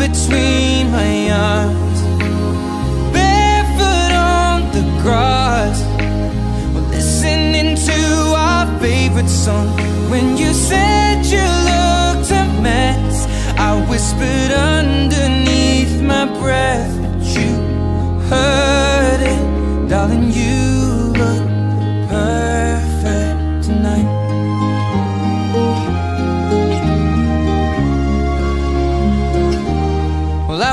between my arms, barefoot on the grass. We're listening to our favorite song. When you said you looked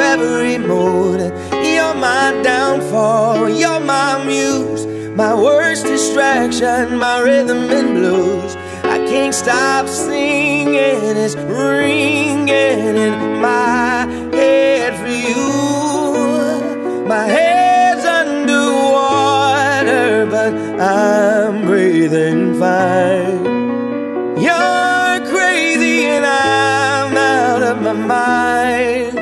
every mood. You're my downfall, you're my muse, my worst distraction, my rhythm and blues. I can't stop singing, it's ringing in my head for you. My head's underwater, but I'm breathing fine. You're crazy and I'm out of my mind.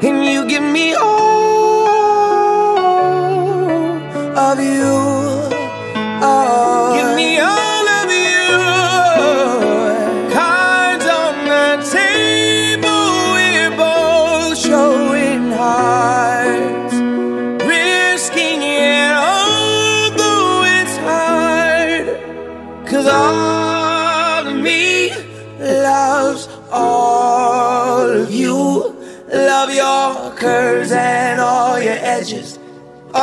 And you give me all of you.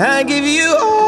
I give you all